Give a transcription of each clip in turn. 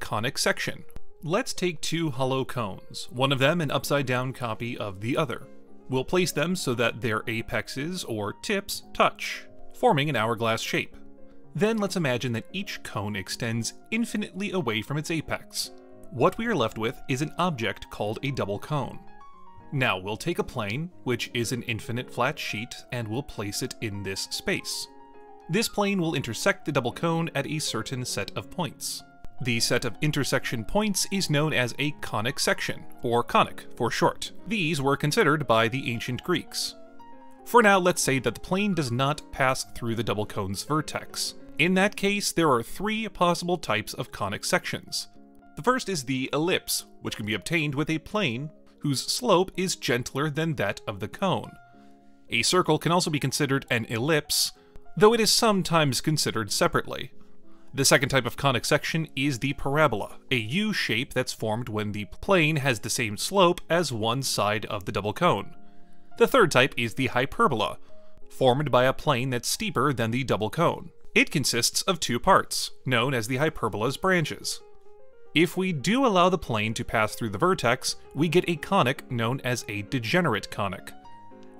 Conic section. Let's take two hollow cones, one of them an upside down copy of the other. We'll place them so that their apexes, or tips, touch, forming an hourglass shape. Then let's imagine that each cone extends infinitely away from its apex. What we are left with is an object called a double cone. Now we'll take a plane, which is an infinite flat sheet, and we'll place it in this space. This plane will intersect the double cone at a certain set of points. The set of intersection points is known as a conic section, or conic for short. These were considered by the ancient Greeks. For now, let's say that the plane does not pass through the double cone's vertex. In that case, there are three possible types of conic sections. The first is the ellipse, which can be obtained with a plane whose slope is gentler than that of the cone. A circle can also be considered an ellipse, though it is sometimes considered separately. The second type of conic section is the parabola, a U shape that's formed when the plane has the same slope as one side of the double cone. The third type is the hyperbola, formed by a plane that's steeper than the double cone. It consists of two parts, known as the hyperbola's branches. If we do allow the plane to pass through the vertex, we get a conic known as a degenerate conic.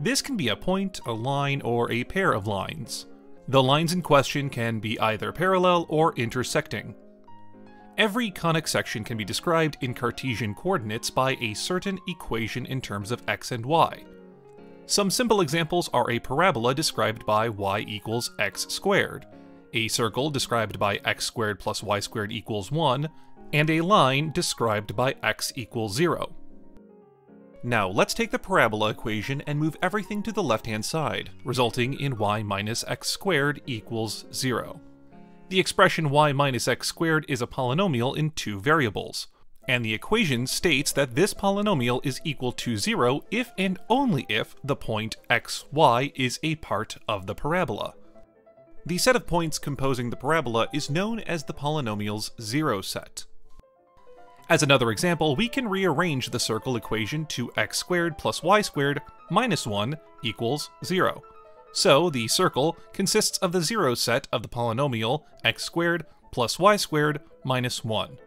This can be a point, a line, or a pair of lines. The lines in question can be either parallel or intersecting. Every conic section can be described in Cartesian coordinates by a certain equation in terms of x and y. Some simple examples are a parabola described by y equals x squared, a circle described by x squared plus y squared equals 1, and a line described by x equals 0. Now let's take the parabola equation and move everything to the left-hand side, resulting in y minus x squared equals 0. The expression y minus x squared is a polynomial in two variables, and the equation states that this polynomial is equal to 0 if and only if the point xy is a part of the parabola. The set of points composing the parabola is known as the polynomial's zero set. As another example, we can rearrange the circle equation to x squared plus y squared minus 1 equals 0. So the circle consists of the zero set of the polynomial x squared plus y squared minus 1.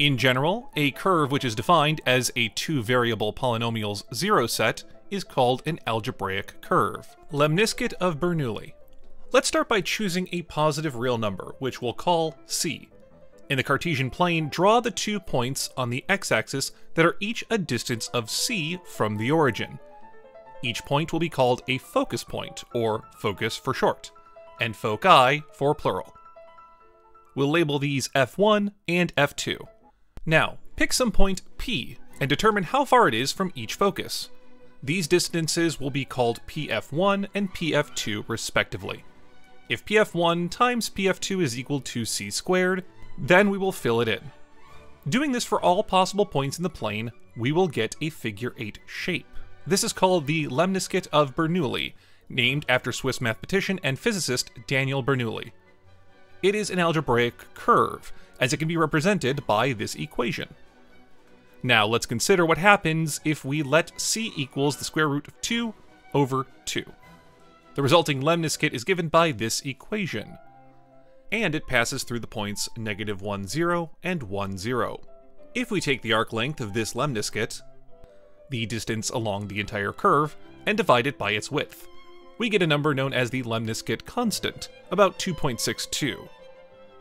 In general, a curve which is defined as a two-variable polynomial's zero set is called an algebraic curve. Lemniscate of Bernoulli. Let's start by choosing a positive real number, which we'll call c. In the Cartesian plane, draw the two points on the x-axis that are each a distance of c from the origin. Each point will be called a focus point, or focus for short, and foci for plural. We'll label these f1 and f2. Now, pick some point P and determine how far it is from each focus. These distances will be called pf1 and pf2 respectively. If pf1 times pf2 is equal to c squared, then we will fill it in. Doing this for all possible points in the plane, we will get a figure 8 shape. This is called the lemniscate of Bernoulli, named after Swiss mathematician and physicist Daniel Bernoulli. It is an algebraic curve, as it can be represented by this equation. Now let's consider what happens if we let c equals the square root of 2 over 2. The resulting lemniscate is given by this equation and it passes through the points negative 1, 0 and 1, 0. If we take the arc length of this lemniscate, the distance along the entire curve, and divide it by its width, we get a number known as the lemniscate constant, about 2.62.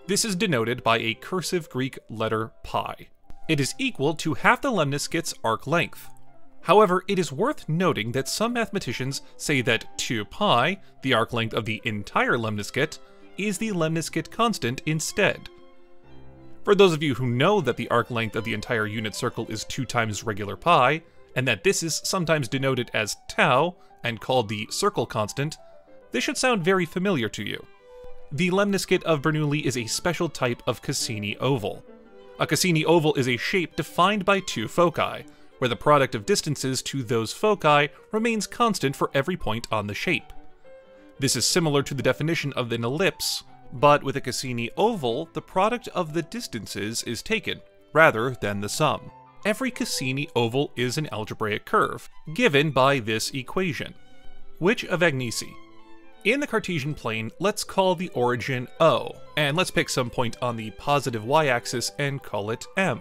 This is denoted by a cursive Greek letter pi. It is equal to half the lemniscate's arc length. However, it is worth noting that some mathematicians say that 2 pi, the arc length of the entire lemniscate, is the lemniscate constant instead. For those of you who know that the arc length of the entire unit circle is 2 times regular pi, and that this is sometimes denoted as tau and called the circle constant, this should sound very familiar to you. The lemniscate of Bernoulli is a special type of Cassini oval. A Cassini oval is a shape defined by two foci, where the product of distances to those foci remains constant for every point on the shape. This is similar to the definition of an ellipse, but with a Cassini oval, the product of the distances is taken, rather than the sum. Every Cassini oval is an algebraic curve, given by this equation. Witch of Agnesi? In the Cartesian plane, let's call the origin O, and let's pick some point on the positive y-axis and call it M.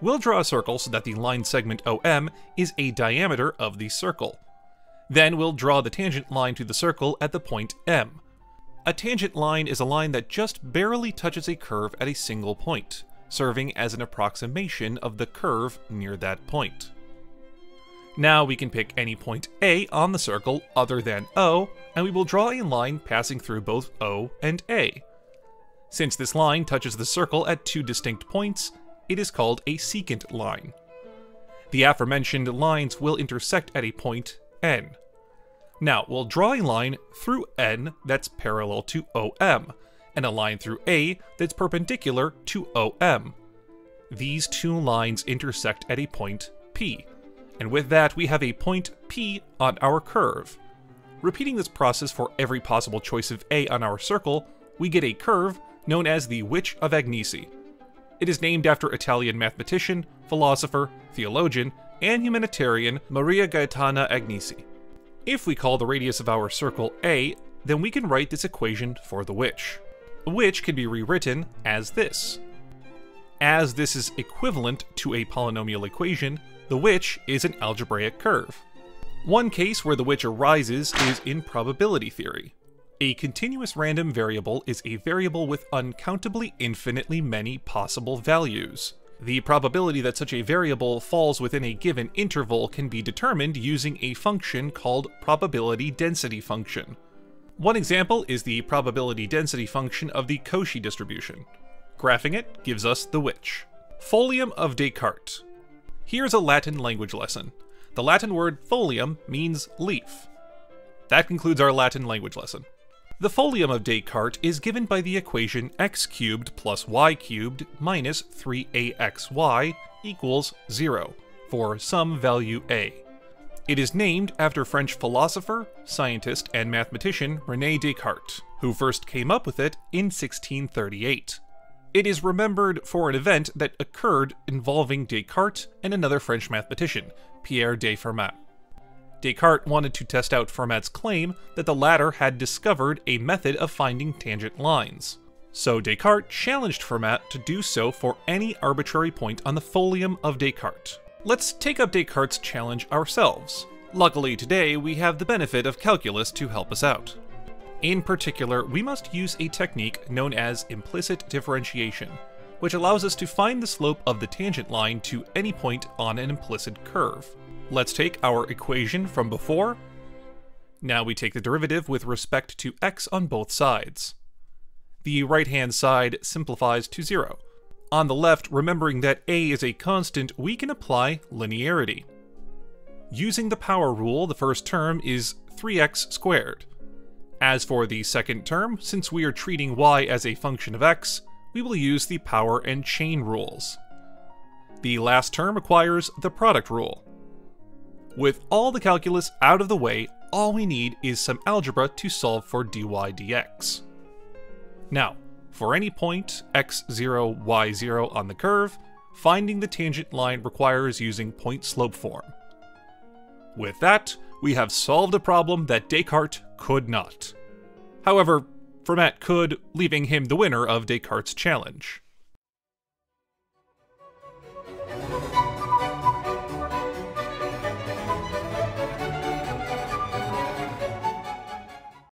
We'll draw a circle so that the line segment OM is a diameter of the circle. Then we'll draw the tangent line to the circle at the point M. A tangent line is a line that just barely touches a curve at a single point, serving as an approximation of the curve near that point. Now we can pick any point A on the circle other than O, and we will draw a line passing through both O and A. Since this line touches the circle at two distinct points, it is called a secant line. The aforementioned lines will intersect at a point N. Now, we'll draw a line through N that's parallel to OM, and a line through A that's perpendicular to OM. These two lines intersect at a point P and with that we have a point P on our curve. Repeating this process for every possible choice of A on our circle, we get a curve known as the Witch of Agnesi. It is named after Italian mathematician, philosopher, theologian, and humanitarian Maria Gaetana Agnesi. If we call the radius of our circle A, then we can write this equation for the witch, which can be rewritten as this. As this is equivalent to a polynomial equation, the witch is an algebraic curve. One case where the witch arises is in probability theory. A continuous random variable is a variable with uncountably infinitely many possible values. The probability that such a variable falls within a given interval can be determined using a function called probability density function. One example is the probability density function of the Cauchy distribution. Graphing it gives us the witch. Folium of Descartes. Here's a Latin language lesson. The Latin word folium means leaf. That concludes our Latin language lesson. The folium of Descartes is given by the equation x cubed plus y cubed minus 3axy equals 0 for some value a. It is named after French philosopher, scientist, and mathematician René Descartes, who first came up with it in 1638. It is remembered for an event that occurred involving Descartes and another French mathematician, Pierre de Fermat. Descartes wanted to test out Fermat's claim that the latter had discovered a method of finding tangent lines. So Descartes challenged Fermat to do so for any arbitrary point on the folium of Descartes. Let's take up Descartes' challenge ourselves. Luckily today, we have the benefit of calculus to help us out. In particular, we must use a technique known as implicit differentiation, which allows us to find the slope of the tangent line to any point on an implicit curve. Let's take our equation from before. Now we take the derivative with respect to x on both sides. The right-hand side simplifies to zero. On the left, remembering that a is a constant, we can apply linearity. Using the power rule, the first term is 3x squared. As for the second term, since we are treating y as a function of x, we will use the power and chain rules. The last term requires the product rule. With all the calculus out of the way, all we need is some algebra to solve for dy dx. Now, for any point x0, y0 on the curve, finding the tangent line requires using point slope form. With that, we have solved a problem that Descartes could not. However, Fermat could, leaving him the winner of Descartes' challenge.